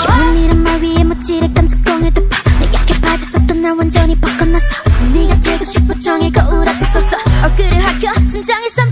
시원이란 말 위에 멋지게 깜짝공을 덮어 내 약해 빠졌었던 날 완전히 벗어났어 네가 되고 싶어 정의 거울 앞에 섰서 얼굴을 핥혀 심장을 삼